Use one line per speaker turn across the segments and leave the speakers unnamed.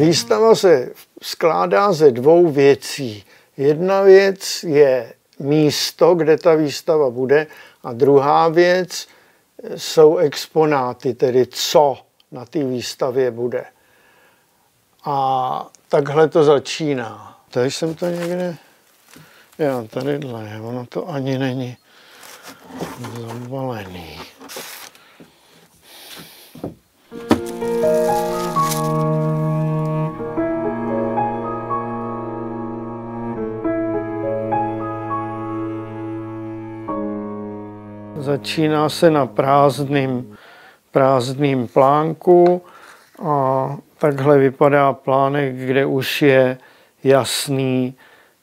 Výstava se skládá ze dvou věcí. Jedna věc je místo, kde ta výstava bude, a druhá věc jsou exponáty, tedy co na té výstavě bude. A takhle to začíná. Tady jsem to někde... Jo, tadyhle ono to ani není zabalený. Začíná se na prázdným, prázdným plánku a takhle vypadá plánek, kde už je jasný,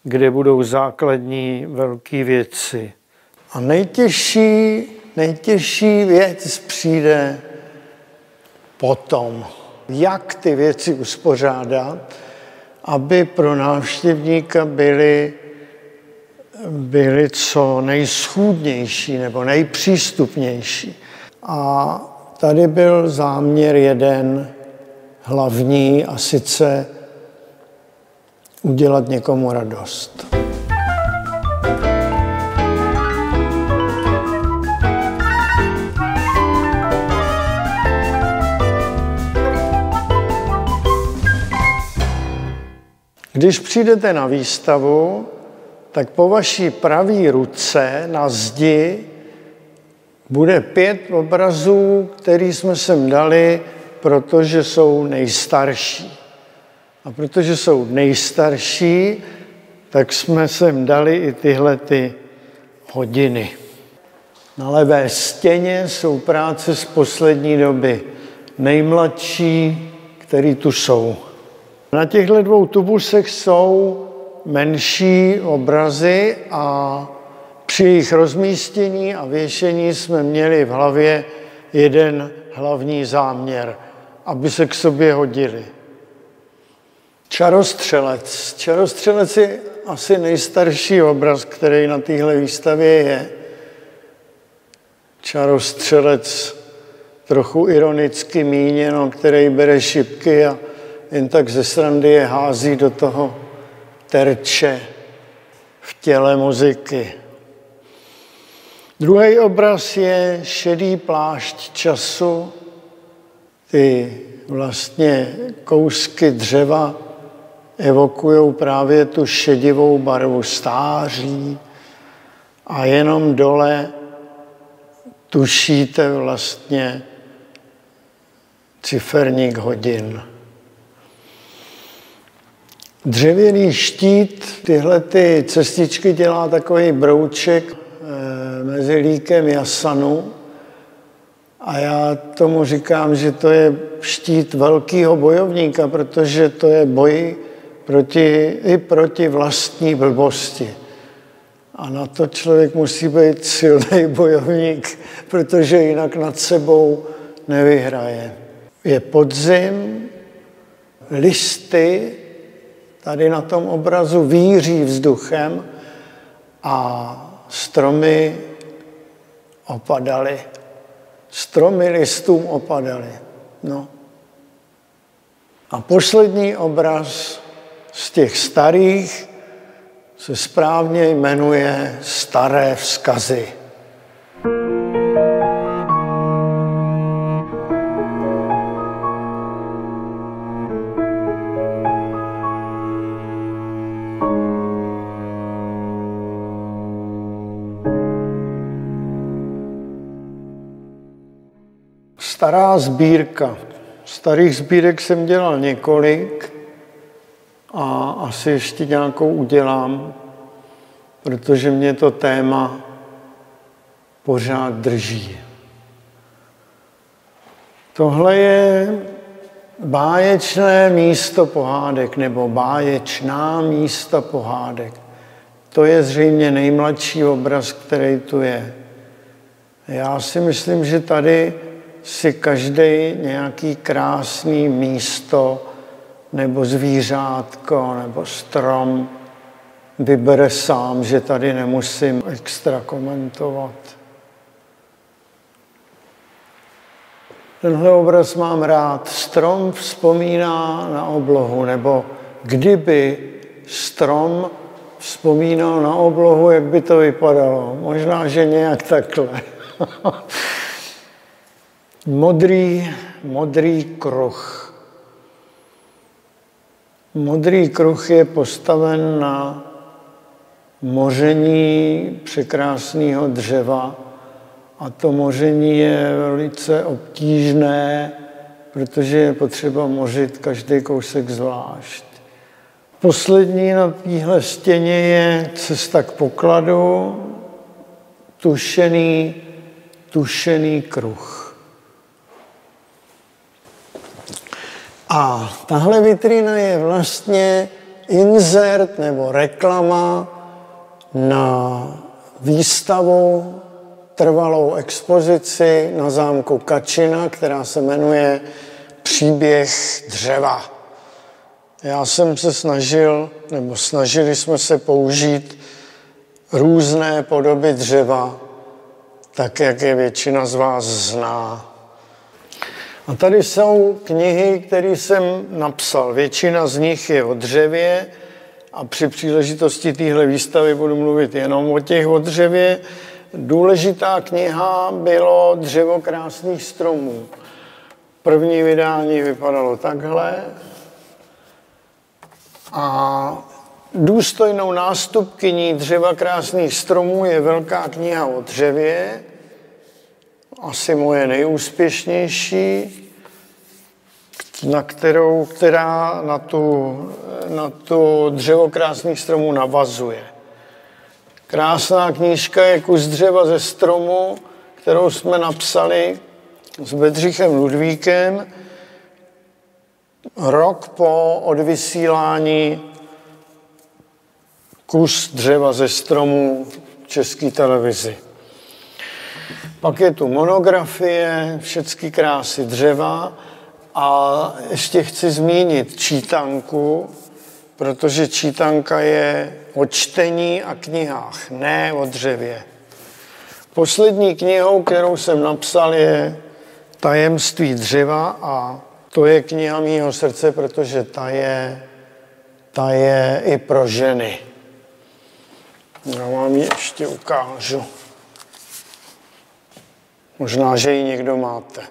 kde budou základní velké věci. A nejtěžší, nejtěžší věc přijde potom, jak ty věci uspořádat, aby pro návštěvníka byly, byly co nejschůdnější nebo nejpřístupnější. A tady byl záměr jeden hlavní a sice udělat někomu radost. Když přijdete na výstavu, tak po vaší pravé ruce na zdi bude pět obrazů, který jsme sem dali, protože jsou nejstarší. A protože jsou nejstarší, tak jsme sem dali i tyhle ty hodiny. Na levé stěně jsou práce z poslední doby. Nejmladší, který tu jsou. Na těchto dvou tubusech jsou menší obrazy a při jejich rozmístění a věšení jsme měli v hlavě jeden hlavní záměr, aby se k sobě hodili. Čarostřelec. Čarostřelec je asi nejstarší obraz, který na téhle výstavě je. Čarostřelec trochu ironicky míněno, který bere šipky a jen tak ze srandy je hází do toho terče v těle muziky. Druhý obraz je šedý plášť času, ty vlastně kousky dřeva evokují právě tu šedivou barvu stáří a jenom dole tušíte vlastně ciferník hodin. Dřevěný štít, tyhle ty cestičky dělá takový brouček eh, mezi líkem jasanu a já tomu říkám, že to je štít velkého bojovníka, protože to je boj proti, i proti vlastní blbosti. A na to člověk musí být silný bojovník, protože jinak nad sebou nevyhraje. Je podzim, listy tady na tom obrazu víří vzduchem a stromy opadaly. Stromy listům opadaly. No. A poslední obraz z těch starých se správně jmenuje Staré vzkazy. Stará sbírka. Starých sbírek jsem dělal několik a asi ještě nějakou udělám, protože mě to téma pořád drží. Tohle je báječné místo pohádek nebo báječná místa pohádek. To je zřejmě nejmladší obraz, který tu je. Já si myslím, že tady si každý nějaký krásný místo nebo zvířátko nebo strom vybere sám, že tady nemusím extra komentovat. Tenhle obraz mám rád. Strom vzpomíná na oblohu, nebo kdyby strom vzpomínal na oblohu, jak by to vypadalo. Možná, že nějak takhle. modrý, modrý kruh. Modrý kruh je postaven na moření překrásného dřeva a to moření je velice obtížné, protože je potřeba mořit každý kousek zvlášť. Poslední na téhle stěně je cesta k pokladu, tušený, tušený kruh. A tahle vitrina je vlastně insert nebo reklama na výstavu, trvalou expozici na zámku Kačina, která se jmenuje Příběh dřeva. Já jsem se snažil, nebo snažili jsme se použít různé podoby dřeva, tak jak je většina z vás zná. A tady jsou knihy, které jsem napsal. Většina z nich je o dřevě a při příležitosti téhle výstavy budu mluvit jenom o těch o dřevě. Důležitá kniha bylo Dřevo krásných stromů. První vydání vypadalo takhle. A důstojnou nástupkyní Dřeva krásných stromů je velká kniha o dřevě, asi moje nejúspěšnější, na kterou, která na tu, na tu dřevo krásných stromů navazuje. Krásná knížka je kus dřeva ze stromu, kterou jsme napsali s Bedřichem Ludvíkem rok po odvysílání kus dřeva ze stromu v české televizi. Pak je tu monografie, všechny krásy dřeva a ještě chci zmínit čítanku, protože čítanka je o čtení a knihách, ne o dřevě. Poslední knihou, kterou jsem napsal, je Tajemství dřeva a to je kniha mýho srdce, protože ta je, ta je i pro ženy. Já vám ji ještě ukážu. Možná, že ji někdo máte.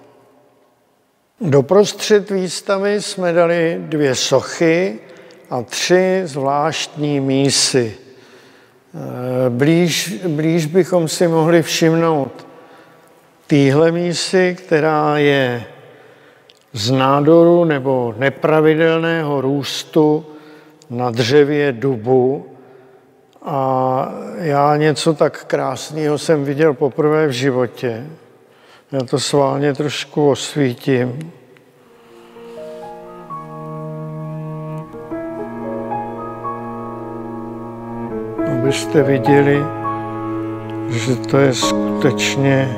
Doprostřed výstavy jsme dali dvě sochy a tři zvláštní mísy. Eh, blíž, blíž bychom si mohli všimnout týhle mísy, která je z nádoru nebo nepravidelného růstu na dřevě dubu. A já něco tak krásného jsem viděl poprvé v životě. Já to sválně trošku osvítím. Abyste viděli, že to je skutečně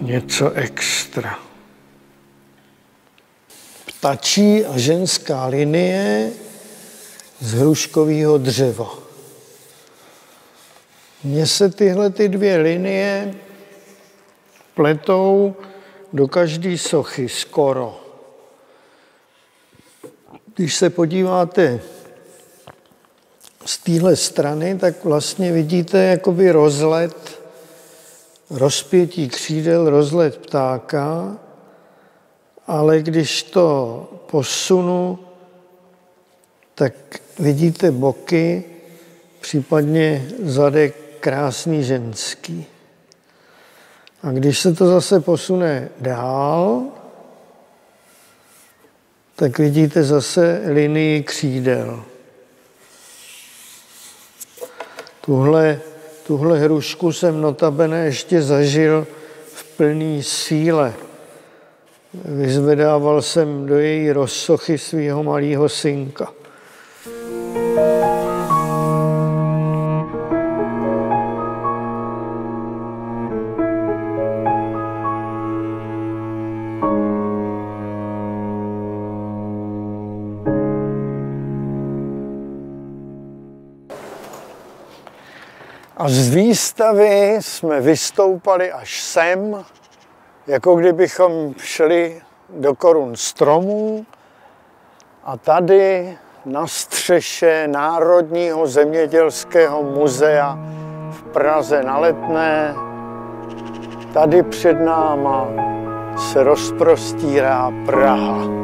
něco extra. Ptačí a ženská linie z hruškového dřeva. Mně se tyhle ty dvě linie pletou do každé sochy skoro. Když se podíváte z téhle strany, tak vlastně vidíte jakoby rozlet, rozpětí křídel, rozlet ptáka, ale když to posunu, tak vidíte boky, případně zadek krásný ženský. A když se to zase posune dál, tak vidíte zase linii křídel. Tuhle, tuhle hrušku jsem notabene ještě zažil v plné síle. Vyzvedával jsem do její rozsochy svého malého synka. A z výstavy jsme vystoupali až sem, jako kdybychom šli do korun stromů a tady na střeše Národního zemědělského muzea v Praze na Letné, tady před náma se rozprostírá Praha.